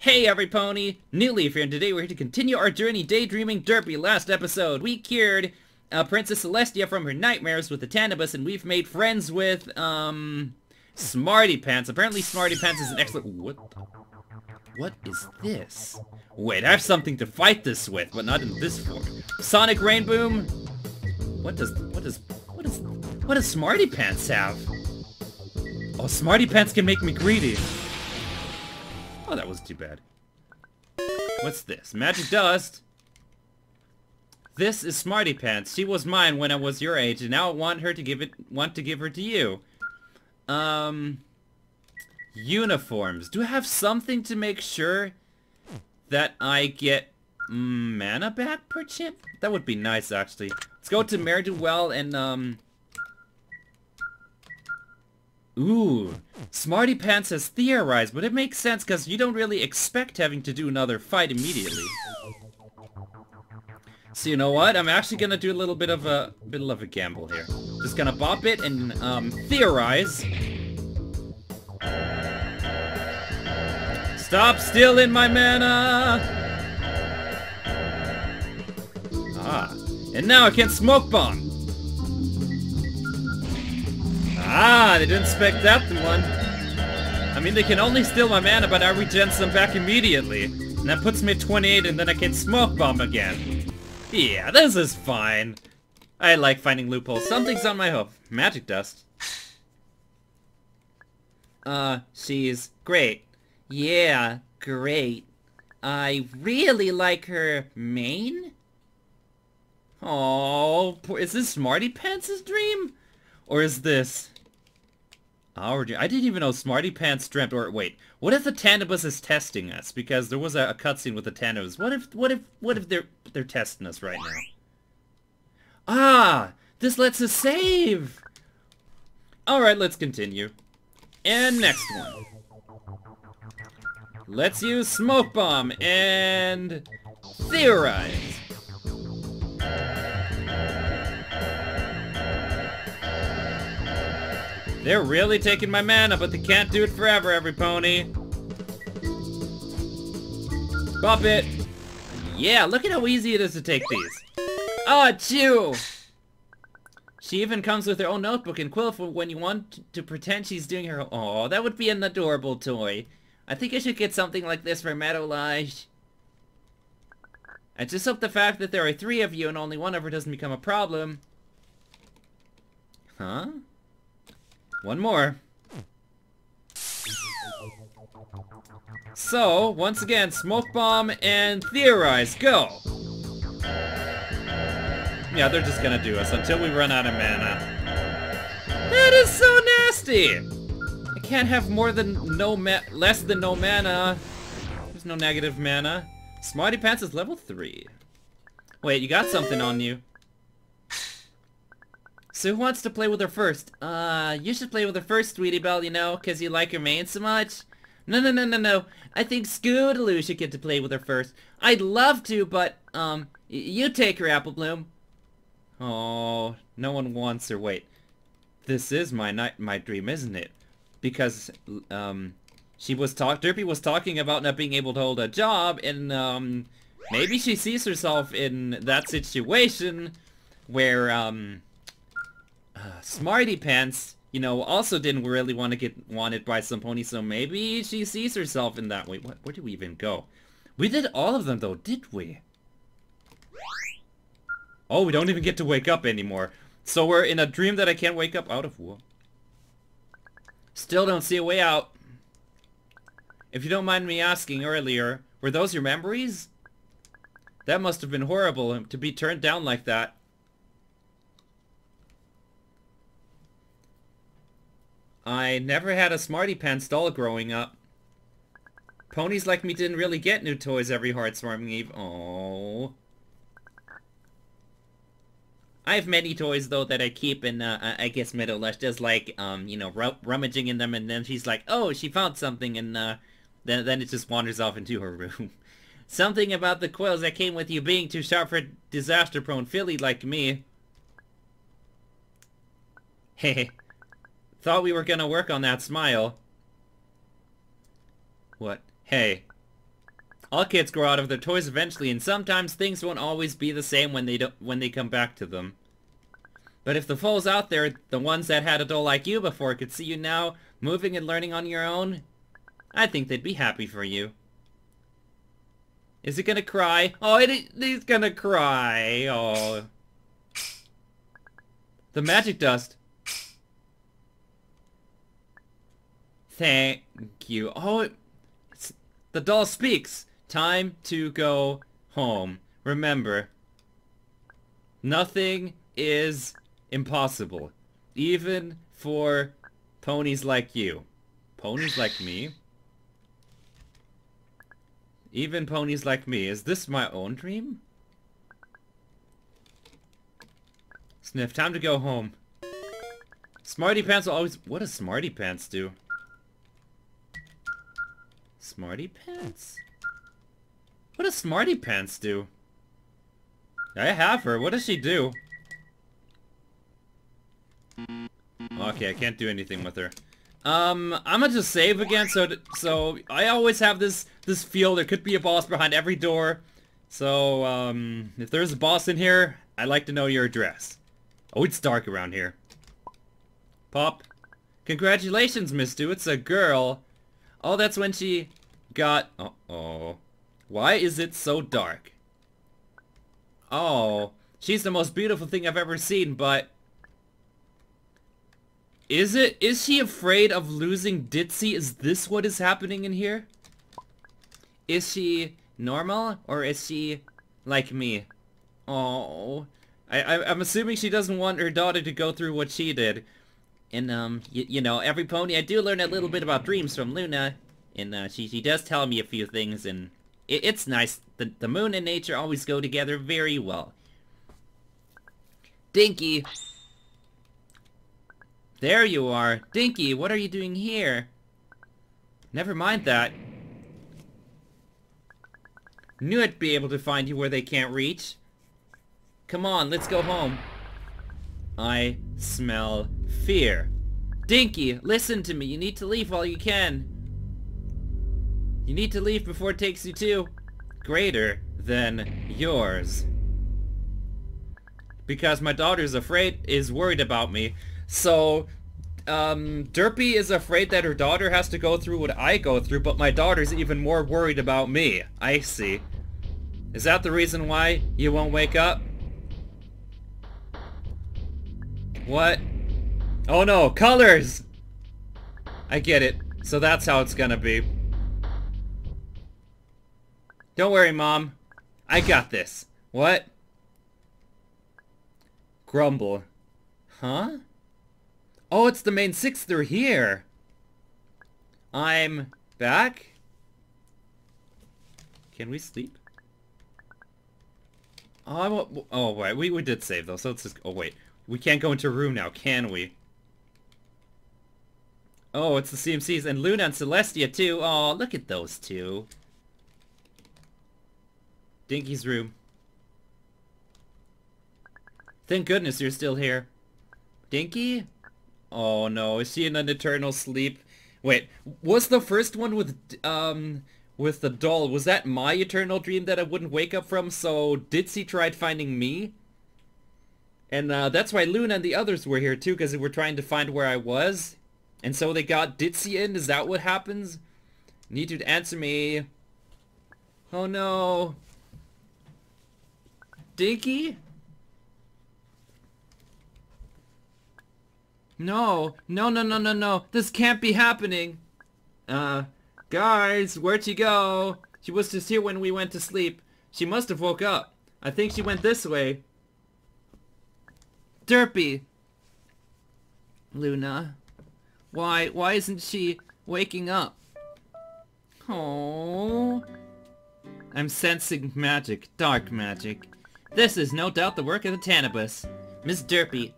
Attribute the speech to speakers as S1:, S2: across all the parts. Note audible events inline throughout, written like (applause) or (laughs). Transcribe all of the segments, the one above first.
S1: Hey everypony, New Leaf here, and today we're here to continue our journey daydreaming derpy. Last episode, we cured uh, Princess Celestia from her nightmares with the Tantabus, and we've made friends with, um, Smarty Pants. Apparently Smarty Pants is an excellent- what What is this? Wait, I have something to fight this with, but not in this form. Sonic Rainboom? What does, what does, what does, what does Smarty Pants have? Oh, Smarty Pants can make me greedy. Oh, that was too bad. What's this? Magic dust? This is Smarty Pants. She was mine when I was your age, and now I want her to give it want to give her to you. Um uniforms. Do I have something to make sure that I get mana back per chip? That would be nice actually. Let's go to Mare-do-Well and um Ooh, Smarty Pants has theorized, but it makes sense because you don't really expect having to do another fight immediately. So you know what? I'm actually gonna do a little bit of a bit of a gamble here. Just gonna bop it and um, theorize. Stop stealing my mana! Ah, and now I can smoke bomb. Ah, they didn't expect that one. I mean, they can only steal my mana, but I regen them back immediately. And that puts me at 28, and then I can smoke bomb again. Yeah, this is fine. I like finding loopholes. Something's on my hoof. Magic dust. Uh, she's great. Yeah, great. I really like her mane? Oh, is this Smarty Pants' dream? Or is this... Our? I didn't even know Smarty Pants dreamt, or wait, what if the Tantabus is testing us? Because there was a, a cutscene with the Tantabus. What if, what if, what if they're, they're testing us right now? Ah, this lets us save! Alright, let's continue. And next one. Let's use Smoke Bomb and Theorize. They're really taking my mana, but they can't do it forever, every pony. Bop it. Yeah, look at how easy it is to take these. Oh, chew! She even comes with her own notebook and quill for when you want to pretend she's doing her- Oh, that would be an adorable toy. I think I should get something like this for Meadowlage. I just hope the fact that there are three of you and only one of her doesn't become a problem. Huh? One more. So, once again, Smoke Bomb and Theorize, go! Yeah, they're just gonna do us until we run out of mana. That is so nasty! I can't have more than no ma- less than no mana. There's no negative mana. Smarty Pants is level 3. Wait, you got something on you. So who wants to play with her first? Uh, you should play with her first, Sweetie Belle, you know, because you like her mane so much. No, no, no, no, no. I think Scootaloo should get to play with her first. I'd love to, but, um, you take her, Apple Bloom. Oh, no one wants her. Wait. This is my night, my dream, isn't it? Because, um, she was talk- Derpy was talking about not being able to hold a job, and, um, maybe she sees herself in that situation where, um, uh, (sighs) Smarty Pants, you know, also didn't really want to get wanted by some pony, so maybe she sees herself in that way. What, where did we even go? We did all of them, though, did we? Oh, we don't even get to wake up anymore. So we're in a dream that I can't wake up out of. Whoa. Still don't see a way out. If you don't mind me asking earlier, were those your memories? That must have been horrible to be turned down like that. I never had a Smarty Pants doll growing up. Ponies like me didn't really get new toys every Hearth's Warming Eve. Oh. I have many toys though that I keep in, uh, I guess Meadowlush does like, um, you know, rummaging in them and then she's like, oh, she found something and uh, then, then it just wanders off into her room. (laughs) Something about the quills that came with you being too sharp for disaster-prone filly like me. Hey. Thought we were gonna work on that smile. What? Hey. All kids grow out of their toys eventually, and sometimes things won't always be the same when they don't when they come back to them. But if the fools out there, the ones that had a doll like you before, could see you now, moving and learning on your own, I think they'd be happy for you. Is he gonna cry? Oh, it, he's gonna cry. Oh. The magic dust. Thank you. Oh, the doll speaks. Time to go home. Remember, nothing is impossible. Even for ponies like you. Ponies like me? Even ponies like me. Is this my own dream? Sniff, time to go home. Smarty Pants will always... What does Smarty Pants do? Smarty Pants? What does Smarty Pants do? I have her. What does she do? Okay, I can't do anything with her. Um, I'm gonna just save again, so so I always have this this feel there could be a boss behind every door. So, um, if there's a boss in here, I'd like to know your address. Oh, it's dark around here. Pop. Congratulations, Miss Do. It's a girl. Oh, that's when she got... Uh-oh. Why is it so dark? Oh, she's the most beautiful thing I've ever seen, but... Is it? Is she afraid of losing Ditzy? Is this what is happening in here? Is she normal, or is she like me? Oh, I, I, am assuming she doesn't want her daughter to go through what she did. And, um, you know, every pony, I do learn a little bit about dreams from Luna. And, uh, she, she does tell me a few things, and it, it's nice. The, the moon and nature always go together very well. Dinky! There you are. Dinky, what are you doing here? Never mind that. Knew I'd be able to find you where they can't reach. Come on, let's go home. I smell fear. Dinky, listen to me. You need to leave while you can. You need to leave before it takes you to greater than yours. Because my daughter's afraid, is worried about me. So, um, Derpy is afraid that her daughter has to go through what I go through, but my daughter's even more worried about me. I see. Is that the reason why you won't wake up? What? Oh no, colors! I get it. So that's how it's gonna be. Don't worry, Mom. I got this. What? Grumble. Huh? Oh, it's the main six. They're here. I'm back. Can we sleep? Oh, oh, wait, we, we did save though, so let's just, oh wait. We can't go into a room now, can we? Oh, it's the CMCs, and Luna and Celestia too. Oh, look at those two. Dinky's room. Thank goodness you're still here. Dinky? Oh no, is she in an eternal sleep? Wait, was the first one with, um, with the doll, was that my eternal dream that I wouldn't wake up from, so Ditzy tried finding me? And uh, that's why Luna and the others were here too, because they were trying to find where I was. And so they got Ditzy in, is that what happens? Need you to answer me. Oh no. Dinky? No, no, no, no, no, no. This can't be happening. Uh, guys, where'd she go? She was just here when we went to sleep. She must have woke up. I think she went this way. Derpy. Luna. Why, why isn't she waking up? Oh. I'm sensing magic, dark magic. This is no doubt the work of the Tantabus. Miss Derpy,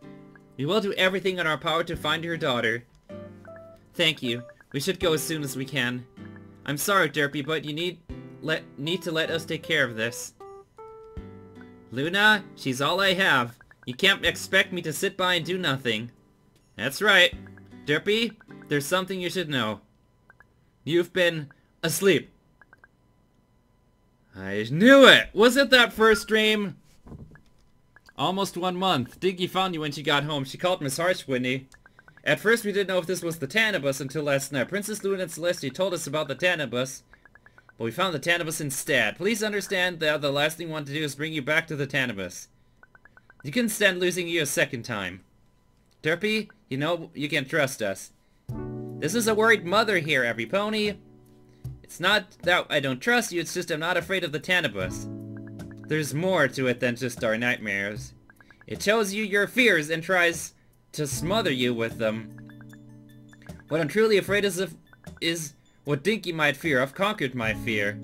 S1: we will do everything in our power to find your daughter. Thank you. We should go as soon as we can. I'm sorry, Derpy, but you need let need to let us take care of this. Luna, she's all I have. You can't expect me to sit by and do nothing. That's right. Derpy, there's something you should know. You've been asleep. I knew it! Was it that first dream? Almost one month. Dinky found you when she got home. She called Miss Harshwhinny. At first we didn't know if this was the Tantabus until last night. Princess Luna and Celestia told us about the Tantabus, but we found the Tantabus instead. Please understand that the last thing we want to do is bring you back to the Tantabus. You couldn't stand losing you a second time. Derpy, you know you can trust us. This is a worried mother here, every pony. It's not that I don't trust you, it's just I'm not afraid of the Tantabus. There's more to it than just our nightmares. It shows you your fears and tries to smother you with them. What I'm truly afraid is of, is what Dinky might fear. I've conquered my fear.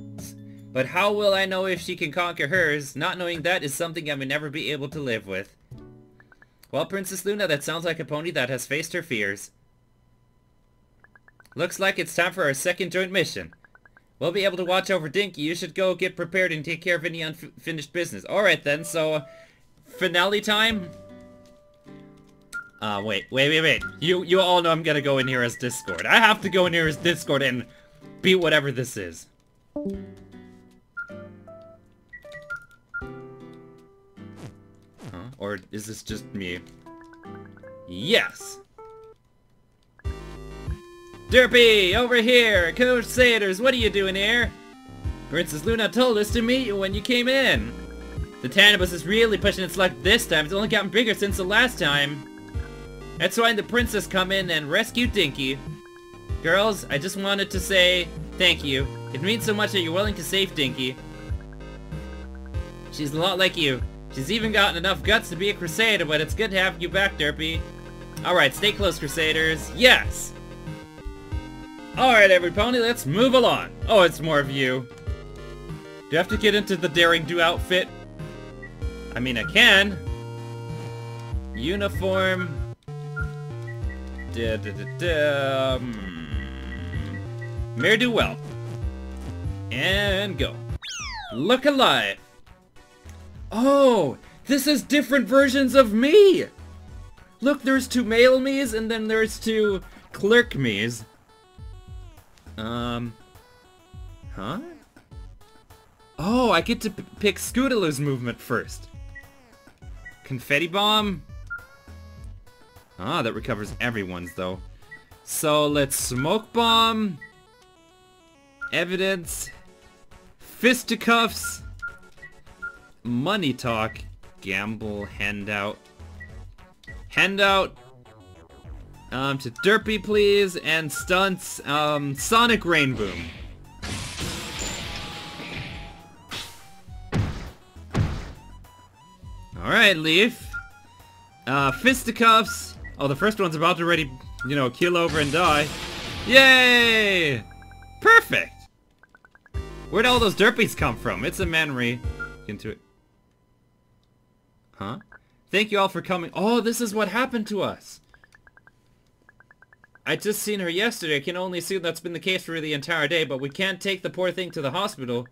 S1: But how will I know if she can conquer hers? Not knowing that is something I may never be able to live with. Well, Princess Luna, that sounds like a pony that has faced her fears. Looks like it's time for our second joint mission. We'll be able to watch over Dinky. You should go get prepared and take care of any unfinished business. Alright then, so... finale time? Uh, wait, wait, wait, wait. You, you all know I'm gonna go in here as Discord. I have to go in here as Discord and beat whatever this is. Huh? Or is this just me? Yes! Derpy, over here! Crusaders, what are you doing here? Princess Luna told us to meet you when you came in. The Tantabus is really pushing its luck this time. It's only gotten bigger since the last time. That's why the princess come in and rescue Dinky. Girls, I just wanted to say thank you. It means so much that you're willing to save Dinky. She's a lot like you. She's even gotten enough guts to be a Crusader, but it's good to have you back, Derpy. Alright, stay close, Crusaders. Yes! Alright, every pony, let's move along. Oh, it's more of you. Do I have to get into the Daring Do outfit? I mean, I can. Uniform. Da, da, da, da. Hmm. Mare Do Well. And go. Look alive. Oh, this is different versions of me. Look, there's two male me's and then there's two clerk me's. Um, huh? Oh, I get to pick Scootaloo's movement first. Confetti Bomb? Ah, that recovers everyone's, though. So, let's Smoke Bomb. Evidence. Fisticuffs. Money Talk. Gamble. Handout. Handout. Um, to Derpy, please, and stunts, um, Sonic Rainboom. Alright, Leaf. Uh, Fisticuffs. Oh, the first one's about to ready, you know, kill over and die. Yay! Perfect! Where'd all those derpies come from? It's a memory. Into it. Huh? Thank you all for coming. Oh, this is what happened to us. I just seen her yesterday. I can only assume that's been the case for the entire day, but we can't take the poor thing to the hospital.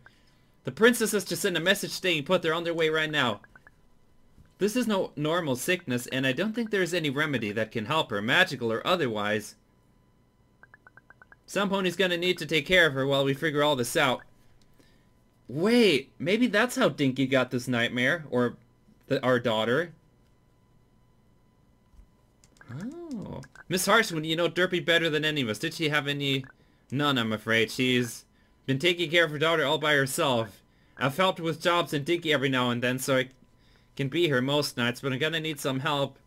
S1: The princess has to send a message saying put they're on their way right now. This is no normal sickness, and I don't think there's any remedy that can help her, magical or otherwise. Some pony's gonna need to take care of her while we figure all this out. Wait, maybe that's how Dinky got this nightmare, or the, our daughter. Oh. Miss Harshman, you know Derpy better than any of us. Did she have any... None, I'm afraid. She's been taking care of her daughter all by herself. I've helped with jobs and Dinky every now and then, so I can be here most nights, but I'm gonna need some help.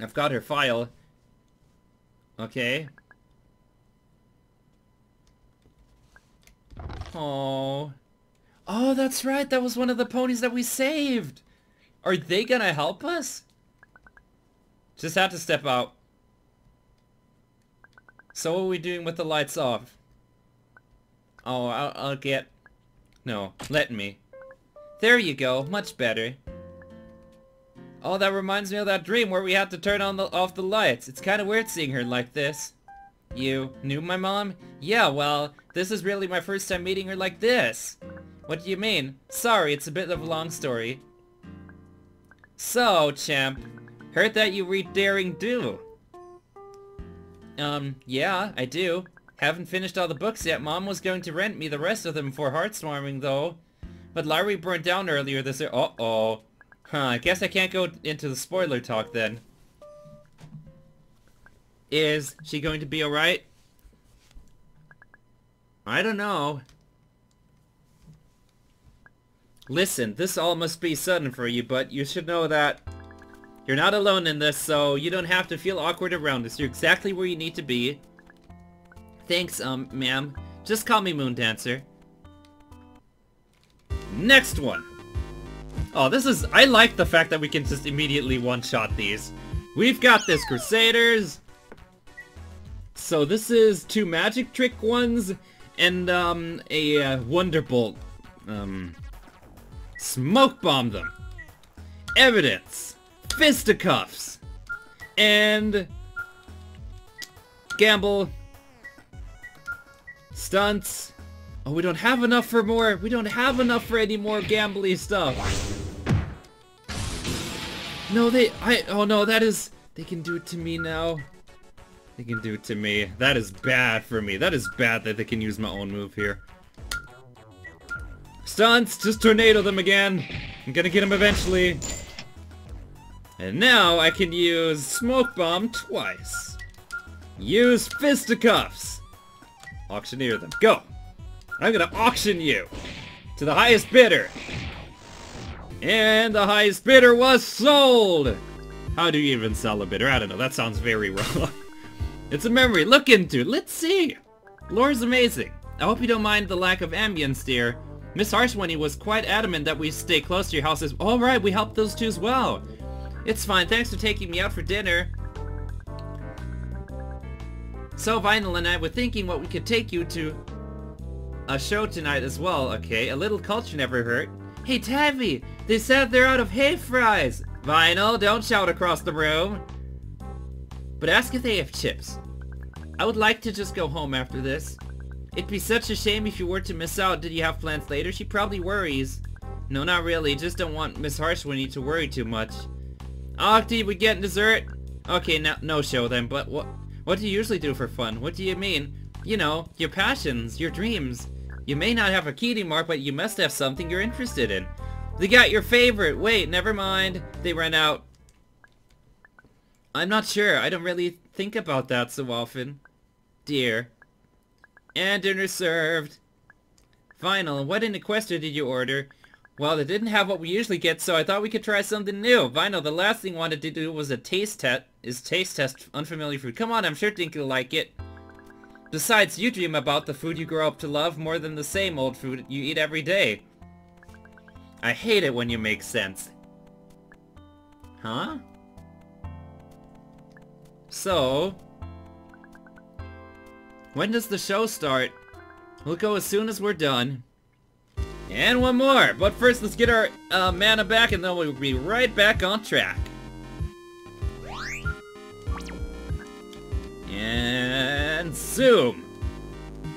S1: I've got her file. Okay. Oh. Oh, that's right. That was one of the ponies that we saved. Are they gonna help us? Just had to step out. So what are we doing with the lights off? Oh, I'll, I'll get... No, let me. There you go, much better. Oh, that reminds me of that dream where we had to turn on the off the lights. It's kind of weird seeing her like this. You knew my mom? Yeah, well, this is really my first time meeting her like this. What do you mean? Sorry, it's a bit of a long story. So, champ, Heard that you read Daring Do. Um, yeah, I do. Haven't finished all the books yet. Mom was going to rent me the rest of them for Hearth's Warming, though. But Larry burnt down earlier this year. Uh-oh. Huh, I guess I can't go into the spoiler talk then. Is she going to be alright? I don't know. Listen, this all must be sudden for you, but you should know that you're not alone in this, so you don't have to feel awkward around us. You're exactly where you need to be. Thanks, um, ma'am. Just call me Moon Dancer. Next one. Oh, this is... I like the fact that we can just immediately one-shot these. We've got this, Crusaders. So this is two magic trick ones and, um, a uh, Wonderbolt. Um, smoke bomb them. Evidence. Fisticuffs. And... Gamble. Stunts. Oh, we don't have enough for more. We don't have enough for any more gambly stuff. No, they... I... Oh, no, that is... They can do it to me now. They can do it to me. That is bad for me. That is bad that they can use my own move here. Stunts! Just tornado them again! I'm gonna get them eventually. And now I can use Smoke Bomb twice. Use Fisticuffs! Auctioneer them. Go! I'm gonna auction you! To the highest bidder! And the highest bidder was sold! How do you even sell a bidder? I don't know, that sounds very (laughs) wrong. it's a memory, look into Let's see! Lore's amazing. I hope you don't mind the lack of ambience, dear. Miss Harshwhinny was quite adamant that we stay close to your houses. Alright, we helped those two as well. It's fine, thanks for taking me out for dinner. So Vinyl and I were thinking what we could take you to a show tonight as well, okay? A little culture never hurt. Hey Tavi, they said they're out of hay fries. Vinyl, don't shout across the room. But ask if they have chips. I would like to just go home after this. It'd be such a shame if you were to miss out. Did you have plans later? She probably worries. No, not really. Just don't want Miss Harshwhinny to worry too much. Octi, we getting dessert? Okay, now no show then, but what what do you usually do for fun? What do you mean? You know, your passions, your dreams. You may not have a key anymore, but you must have something you're interested in. They got your favorite. Wait, never mind. They ran out. I'm not sure. I don't really think about that so often. Dear. And dinner served. Vinyl, what in the Equestria did you order? Well, they didn't have what we usually get, so I thought we could try something new. Vinyl, the last thing wanted to do was a taste test. Is taste test unfamiliar food. Come on, I'm sure Dinky will like it. Besides, you dream about the food you grow up to love more than the same old food you eat every day. I hate it when you make sense. Huh? So... When does the show start? We'll go as soon as we're done. And one more! But first, let's get our uh, mana back, and then we'll be right back on track. And zoom!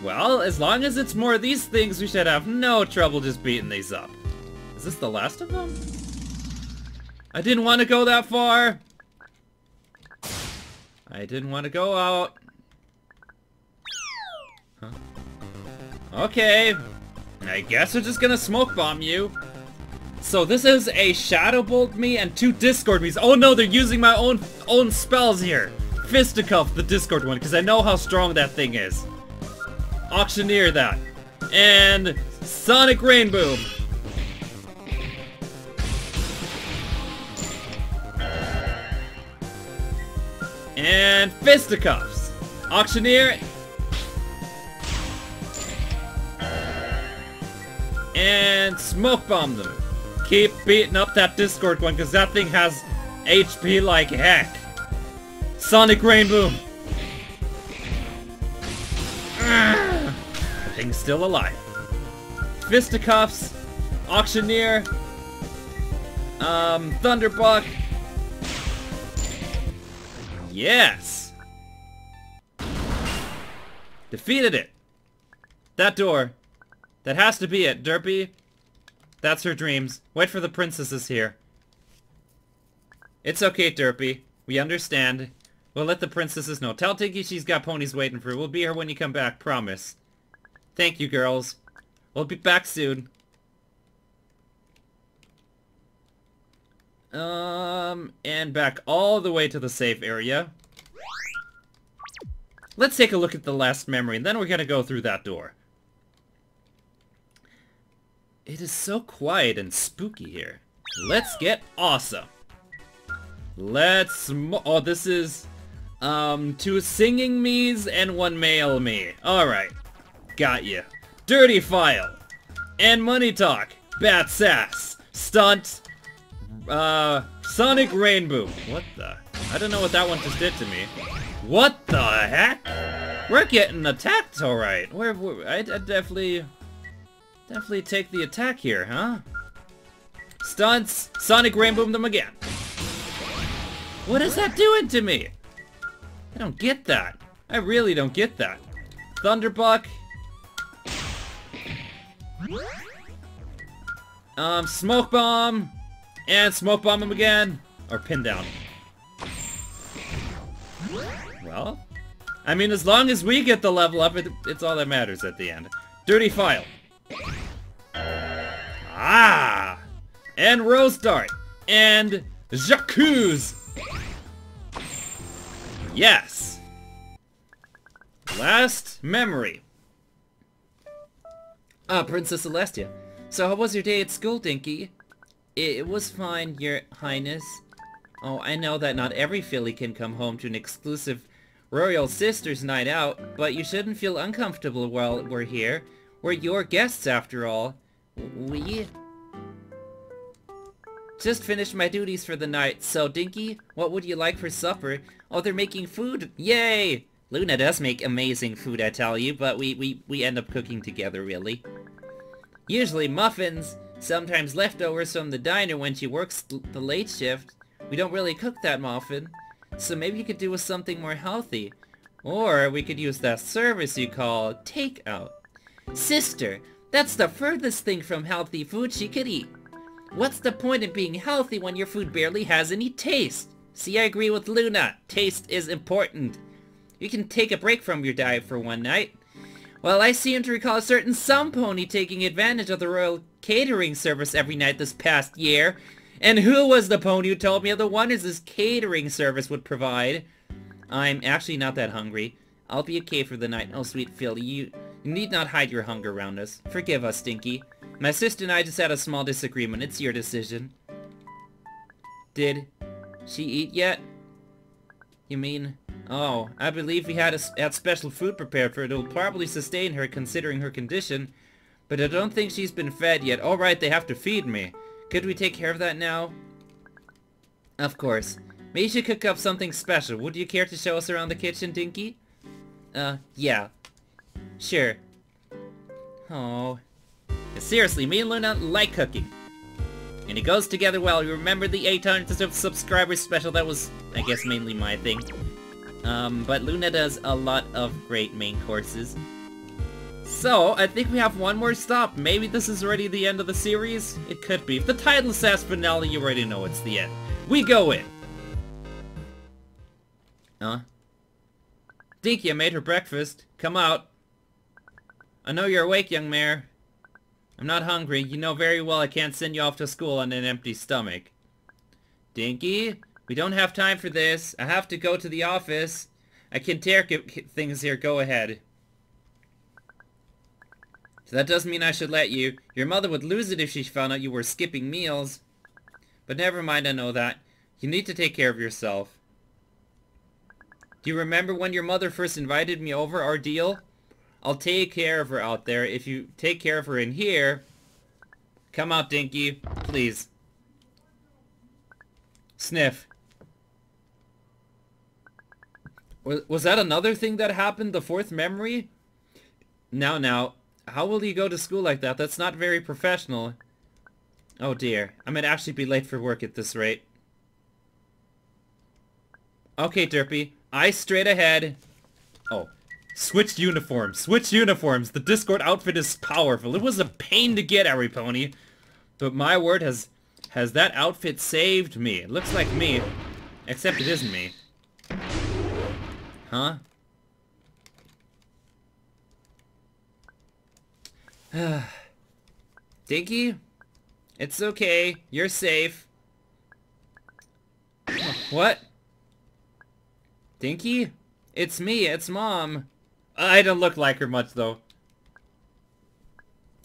S1: Well, as long as it's more of these things, we should have no trouble just beating these up. Is this the last of them? I didn't want to go that far! I didn't want to go out. Huh? Okay, I guess we're just gonna smoke bomb you. So this is a Shadow Bolt me and two Discord me's. Oh no, they're using my own own spells here. Fisticuff, the Discord one, because I know how strong that thing is. Auctioneer that. And Sonic Rainboom. And Fisticuffs. Auctioneer and smoke bomb them. Keep beating up that Discord one, because that thing has HP like heck. Sonic Rainboom. The thing's still alive. Fisticuffs, Auctioneer, um, Thunderbuck. Yes! Defeated it. That door that has to be it, Derpy. That's her dreams. Wait for the princesses here. It's okay, Derpy. We understand. We'll let the princesses know. Tell Dinky she's got ponies waiting for her. We'll be here when you come back, promise. Thank you, girls. We'll be back soon. Um, and back all the way to the safe area. Let's take a look at the last memory, and then we're gonna go through that door. It is so quiet and spooky here. Let's get awesome. Let's Oh, this is... Um, two singing me's and one male me. Alright. Got you. Dirty File. And Money Talk. Bat Sass. Stunt. Uh, Sonic Rainboom. What the? I don't know what that one just did to me. What the heck? We're getting attacked alright. We're, we're I, I definitely... Definitely take the attack here, huh? Stunts! Sonic Rainboom them again! What is that doing to me? I don't get that. I really don't get that. Thunderbuck. Um, Smoke Bomb. And Smoke Bomb him again. Or Pin Down. Well, I mean, as long as we get the level up, it, it's all that matters at the end. Dirty File. Ah! And Rose Dart. And Jacuzzi. Yes! Last memory. Ah, Princess Celestia. So how was your day at school, Dinky? It was fine, your highness. Oh, I know that not every filly can come home to an exclusive Royal Sisters night out, but you shouldn't feel uncomfortable while we're here. We're your guests, after all. We? Just finished my duties for the night, so Dinky, what would you like for supper? Oh, they're making food! Yay! Luna does make amazing food, I tell you, but we, we, we end up cooking together, really. Usually muffins, sometimes leftovers from the diner when she works the late shift. We don't really cook that often. So maybe you could do with something more healthy. Or we could use that service you call takeout. Sister, that's the furthest thing from healthy food she could eat. What's the point of being healthy when your food barely has any taste? See, I agree with Luna. Taste is important. You can take a break from your diet for one night. Well, I seem to recall a certain some pony taking advantage of the royal catering service every night this past year. And who was the pony who told me of the wonders this catering service would provide? I'm actually not that hungry. I'll be okay for the night. Oh, sweet Phil, you, you need not hide your hunger around us. Forgive us, Stinky. My sister and I just had a small disagreement. It's your decision. Did she eat yet? You mean... Oh, I believe we had, a, had special food prepared for her. It'll probably sustain her considering her condition. But I don't think she's been fed yet. Alright, they have to feed me. Could we take care of that now? Of course. Maybe you should cook up something special. Would you care to show us around the kitchen, Dinky? Uh, yeah. Sure. Oh. Seriously, me and Luna like cooking. And it goes together well. You remember the 800 subscribers special? That was, I guess, mainly my thing. Um, but Luna does a lot of great main courses. So, I think we have one more stop. Maybe this is already the end of the series? It could be. If the title says finale, you already know it's the end. We go in! Huh? Dinky, I made her breakfast. Come out. I know you're awake, young mare. I'm not hungry. You know very well I can't send you off to school on an empty stomach. Dinky, we don't have time for this. I have to go to the office. I can take things here. Go ahead. So that doesn't mean I should let you. Your mother would lose it if she found out you were skipping meals. But never mind, I know that. You need to take care of yourself. Do you remember when your mother first invited me over our deal? I'll take care of her out there. If you take care of her in here... Come out, Dinky. Please. Sniff. Was, was that another thing that happened? The fourth memory? Now, now. How will you go to school like that? That's not very professional. Oh dear. I might actually be late for work at this rate. Okay, Derpy. Eyes straight ahead. Oh. Switched uniforms. Switch uniforms. The Discord outfit is powerful. It was a pain to get, Every Pony. But my word, has has that outfit saved me. It looks like me. Except it isn't me. Huh? (sighs) Dinky? It's okay. You're safe. What? Dinky? It's me, it's Mom. I don't look like her much, though.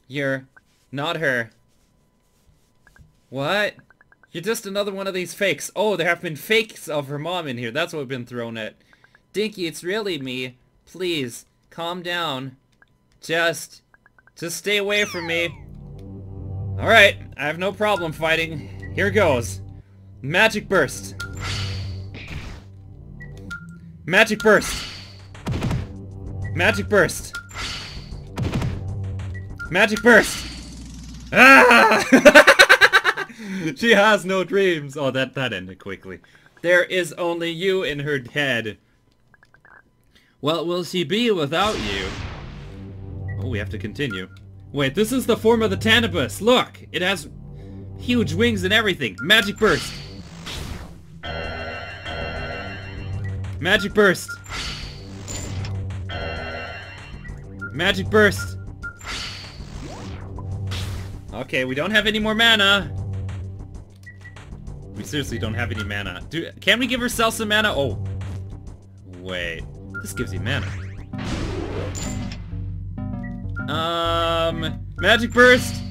S1: You're not her. What? You're just another one of these fakes. Oh, there have been fakes of her mom in here. That's what we've been thrown at. Dinky, it's really me. Please, calm down. Just, just stay away from me. Alright, I have no problem fighting. Here goes. Magic Burst. Magic Burst. Magic Burst. Magic Burst. Ah! (laughs) she has no dreams. Oh, that, that ended quickly. There is only you in her head. What will she be without you? Oh, we have to continue. Wait, this is the form of the Tantabus. Look, it has huge wings and everything. Magic Burst. Magic Burst. Magic Burst. Okay, we don't have any more mana. We seriously don't have any mana. Do, can we give ourselves some mana? Oh. Wait. This gives you mana. Um, Magic Burst.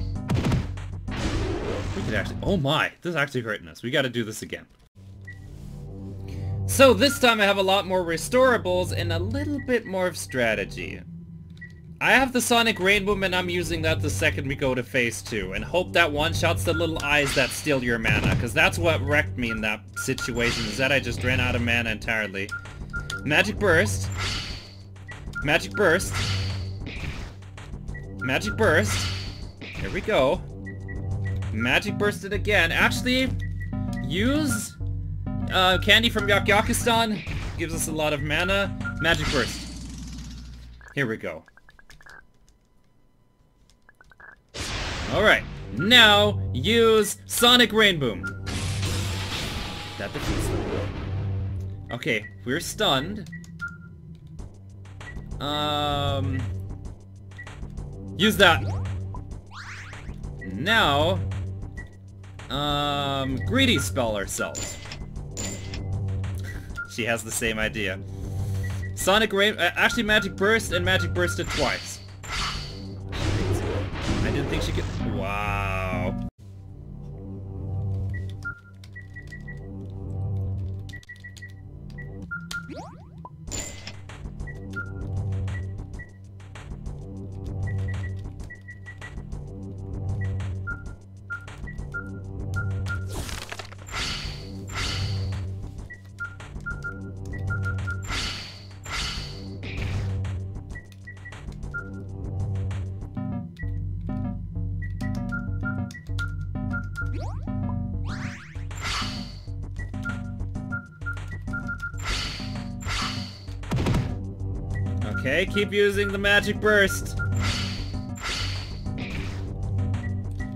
S1: We could actually, oh my, this is actually hurting us. We gotta do this again. So this time I have a lot more restorables and a little bit more of strategy. I have the Sonic Rain Boom and I'm using that the second we go to phase 2 and hope that one-shots the little eyes that steal your mana because that's what wrecked me in that situation is that I just ran out of mana entirely. Magic Burst. Magic Burst. Magic Burst. Here we go. Magic Bursted again. Actually, use uh, Candy from Yakyakistan. Gives us a lot of mana. Magic Burst. Here we go. Alright. Now, use Sonic Rain Boom. That defeats them. Okay, we're stunned. Um... Use that! Now... Um... Greedy spell ourselves. she has the same idea. Sonic Rain... Uh, actually, Magic Burst and Magic Burst it twice. Could... Wow. Keep using the magic burst.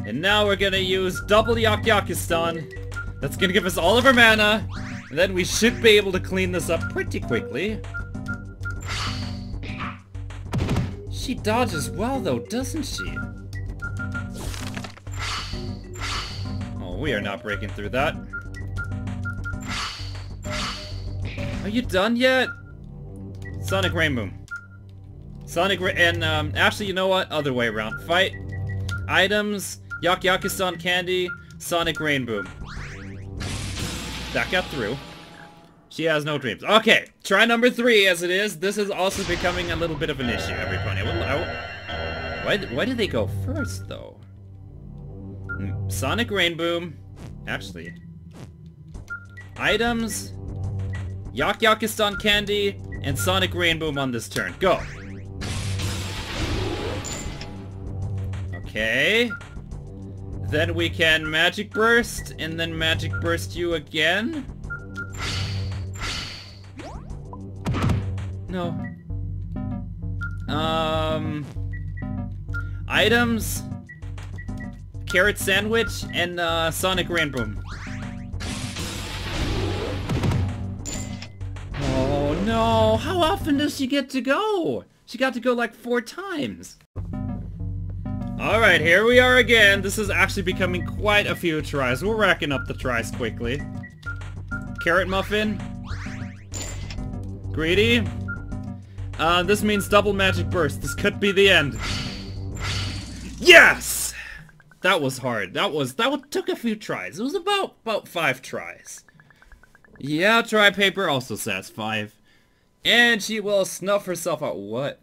S1: And now we're gonna use double Yakyakistan. That's gonna give us all of our mana. And then we should be able to clean this up pretty quickly. She dodges well though, doesn't she? Oh, we are not breaking through that. Are you done yet? Sonic Rainboom. Sonic and um, actually, you know what? Other way around. Fight items, Yak Yakistan candy, Sonic Rainboom. That got through. She has no dreams. Okay, try number three as it is. This is also becoming a little bit of an issue, everybody. why, why did they go first, though? Hmm, Sonic Rainboom. Actually. Items, Yak Yakistan candy, and Sonic Rainboom on this turn. Go! Okay. Then we can Magic Burst, and then Magic Burst you again. No. Um... Items... Carrot Sandwich, and uh, Sonic Rainboom. Oh No, how often does she get to go? She got to go like four times. Alright, here we are again. This is actually becoming quite a few tries. We're racking up the tries quickly. Carrot muffin. Greedy. Uh, this means double magic burst. This could be the end. Yes! That was hard. That was, that took a few tries. It was about, about five tries. Yeah, try paper also says five. And she will snuff herself out. What?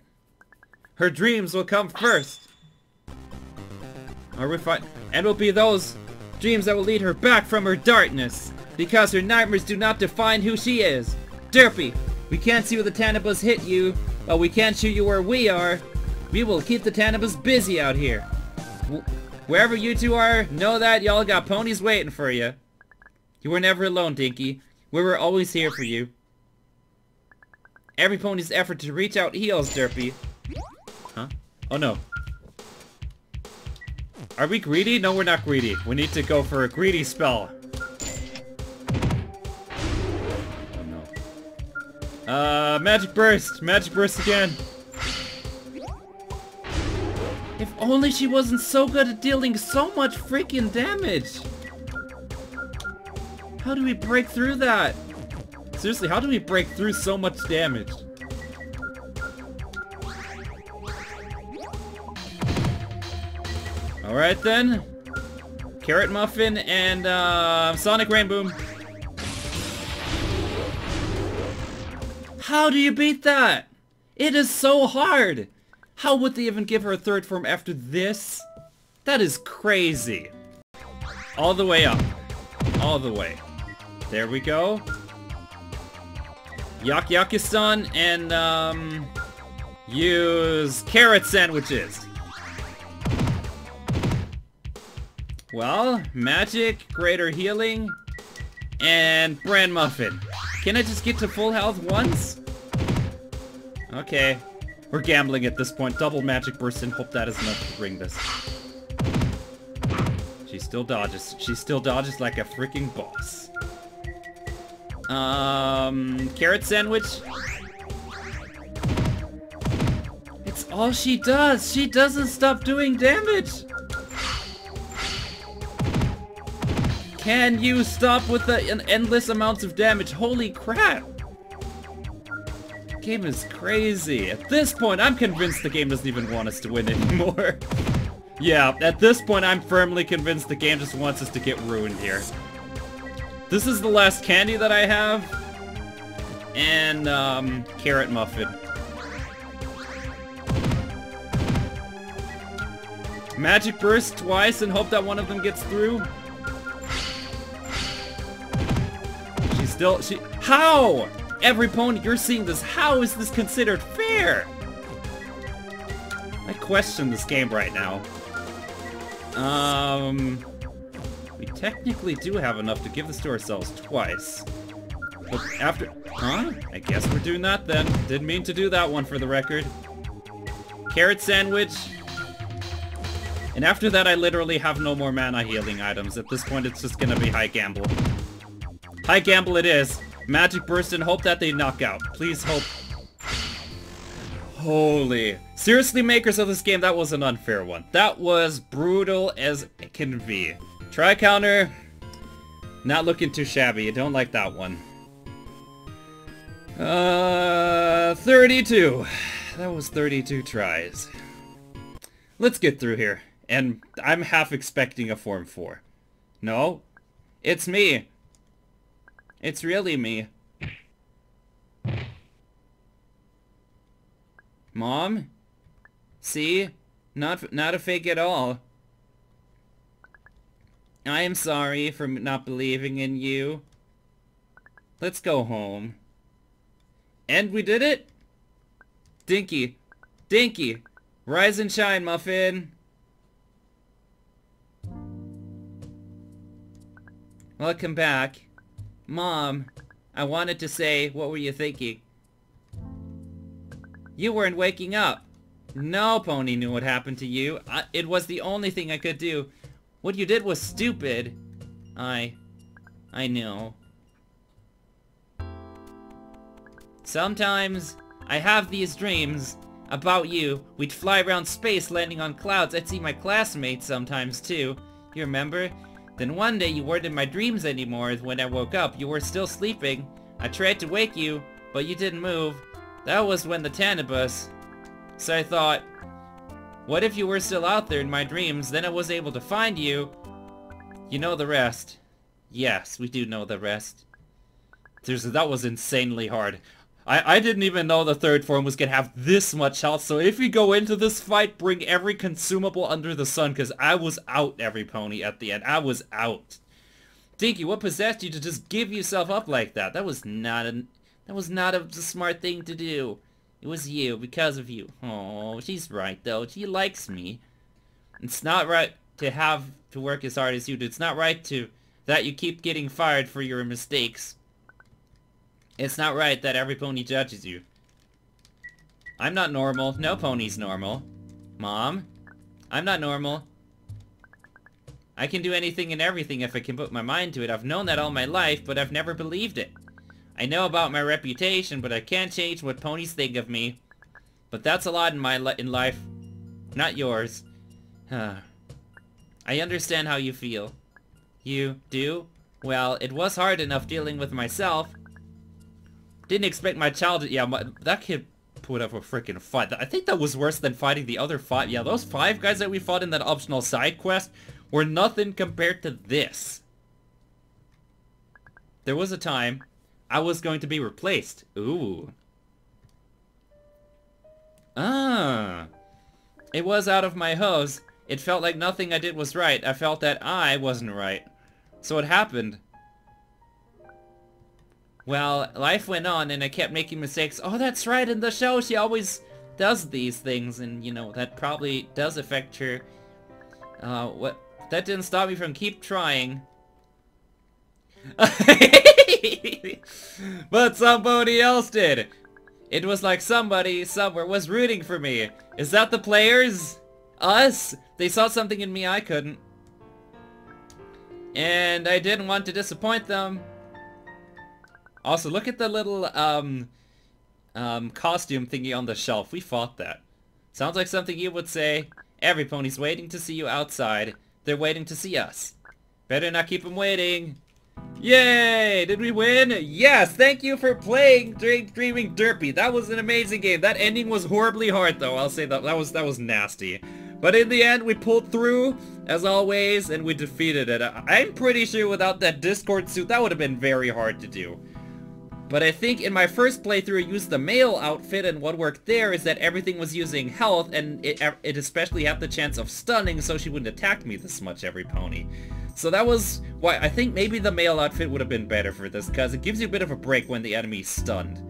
S1: Her dreams will come first. Are we fine? And will be those dreams that will lead her back from her darkness. Because her nightmares do not define who she is. Derpy, we can't see where the Tantabus hit you, but we can shoot you where we are. We will keep the Tantabus busy out here. wherever you two are, know that y'all got ponies waiting for you. You were never alone, Dinky. We were always here for you. Every pony's effort to reach out heals, Derpy. Huh? Oh no. Are we greedy? No, we're not greedy. We need to go for a greedy spell. Oh no. Uh, Magic Burst! Magic Burst again! If only she wasn't so good at dealing so much freaking damage! How do we break through that? Seriously, how do we break through so much damage? Alright then. Carrot Muffin and uh, Sonic Rainboom. How do you beat that? It is so hard. How would they even give her a third form after this? That is crazy. All the way up. All the way. There we go. Yakyakistan and um, use carrot sandwiches. Well, magic, greater healing, and bran muffin. Can I just get to full health once? Okay. We're gambling at this point. Double magic burst and hope that is enough to bring this. She still dodges. She still dodges like a freaking boss. Um, carrot sandwich. It's all she does. She doesn't stop doing damage. Can you stop with the endless amounts of damage? Holy crap! Game is crazy. At this point, I'm convinced the game doesn't even want us to win (laughs) anymore. yeah, at this point, I'm firmly convinced the game just wants us to get ruined here. This is the last candy that I have. And, um, carrot muffin. Magic burst twice and hope that one of them gets through. Still, she, how? Every pony, you're seeing this, how is this considered fair? I question this game right now. Um, we technically do have enough to give this to ourselves twice. But after, huh? I guess we're doing that then. Didn't mean to do that one for the record. Carrot sandwich. And after that, I literally have no more mana healing items. At this point, it's just gonna be high gamble. High gamble it is. Magic Burst and hope that they knock out. Please hope. Holy. Seriously, makers of this game, that was an unfair one. That was brutal as it can be. Try counter. Not looking too shabby. I don't like that one. Uh, 32. That was 32 tries. Let's get through here. And I'm half expecting a Form 4. No, it's me. It's really me. Mom? See? Not, not a fake at all. I am sorry for not believing in you. Let's go home. And we did it? Dinky. Dinky. Rise and shine, Muffin. Welcome back. Mom, I wanted to say, what were you thinking? You weren't waking up. No pony knew what happened to you. I, it was the only thing I could do. What you did was stupid. I... I know. Sometimes I have these dreams about you. We'd fly around space landing on clouds. I'd see my classmates sometimes too. You remember? Then one day you weren't in my dreams anymore when I woke up. You were still sleeping. I tried to wake you, but you didn't move. That was when the Tantabus. So I thought, what if you were still out there in my dreams? Then I was able to find you. You know the rest. Yes, we do know the rest. Seriously, that was insanely hard. I, I didn't even know the third form was gonna have this much health, so if you go into this fight, bring every consumable under the sun, because I was out, every pony, at the end. I was out. Dinky, what possessed you to just give yourself up like that? That was not a, that was not a smart thing to do. It was you, because of you. Oh, she's right, though. She likes me. It's not right to have to work as hard as you do. It's not right to that you keep getting fired for your mistakes. It's not right that every pony judges you. I'm not normal. No pony's normal. Mom? I'm not normal. I can do anything and everything if I can put my mind to it. I've known that all my life, but I've never believed it. I know about my reputation, but I can't change what ponies think of me. But that's a lot in my li in life. Not yours. (sighs) I understand how you feel. You do? Well, it was hard enough dealing with myself. Didn't expect my child to- yeah, my, that kid put up a freaking fight. I think that was worse than fighting the other five. Yeah, those five guys that we fought in that optional side quest were nothing compared to this. There was a time I was going to be replaced. Ooh. Ah. It was out of my hose. It felt like nothing I did was right. I felt that I wasn't right. So what happened? Well, life went on and I kept making mistakes. Oh, that's right, in the show she always does these things and, you know, that probably does affect her. Uh, what? That didn't stop me from keep trying. (laughs) but somebody else did. It was like somebody somewhere was rooting for me. Is that the players? Us? They saw something in me I couldn't. And I didn't want to disappoint them. Also, look at the little, um, um, costume thingy on the shelf. We fought that. Sounds like something you would say. Every pony's waiting to see you outside. They're waiting to see us. Better not keep them waiting. Yay! Did we win? Yes! Thank you for playing Dreaming Derpy. That was an amazing game. That ending was horribly hard, though. I'll say that. That was, that was nasty. But in the end, we pulled through, as always, and we defeated it. I'm pretty sure without that Discord suit, that would have been very hard to do. But I think in my first playthrough I used the male outfit and what worked there is that everything was using health and it, it especially had the chance of stunning so she wouldn't attack me this much every pony. So that was why I think maybe the male outfit would have been better for this because it gives you a bit of a break when the enemy's stunned.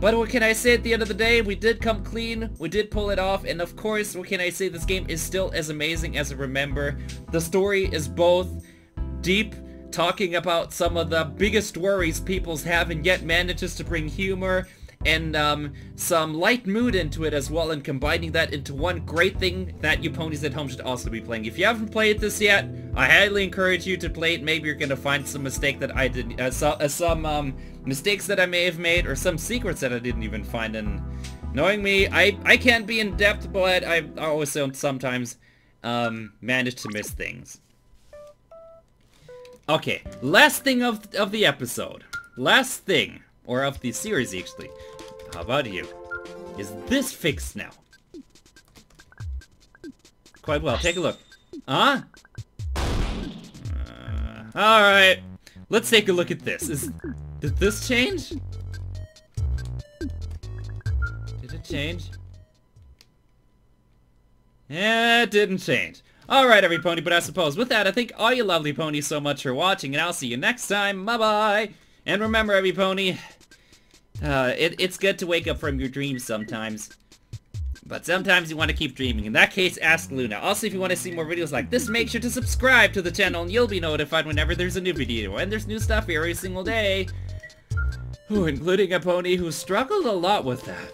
S1: But what can I say at the end of the day? We did come clean, we did pull it off, and of course, what can I say? This game is still as amazing as I remember. The story is both deep talking about some of the biggest worries people's have and yet manages to bring humor and um, some light mood into it as well and combining that into one great thing that you ponies at home should also be playing. If you haven't played this yet, I highly encourage you to play it. Maybe you're going to find some mistake that I did, uh, so, uh, some um, mistakes that I may have made or some secrets that I didn't even find. And knowing me, I, I can't be in depth, but I, always sometimes um, manage to miss things. Okay, last thing of, of the episode. Last thing, or of the series actually. How about you? Is this fixed now? Quite well, take a look. Huh? Uh, Alright, let's take a look at this. Is Did this change? Did it change? Yeah, it didn't change. Alright, every pony, but I suppose with that, I thank all you lovely ponies so much for watching, and I'll see you next time. Bye-bye! And remember, every pony, uh, it, it's good to wake up from your dreams sometimes. But sometimes you want to keep dreaming. In that case, ask Luna. Also, if you want to see more videos like this, make sure to subscribe to the channel and you'll be notified whenever there's a new video. And there's new stuff every single day. Ooh, (sighs) including a pony who struggled a lot with that.